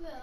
Well,